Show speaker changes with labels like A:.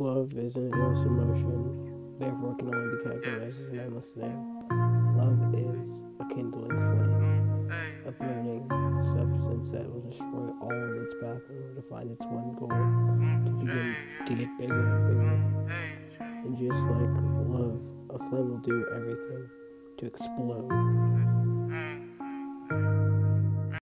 A: Love is an endless emotion, therefore can only be characterized as an endless name. Love is a kindling flame, a burning substance that will destroy all of its path in order to find its one goal, to begin to get bigger and bigger. And just like love, a flame will do everything to explode.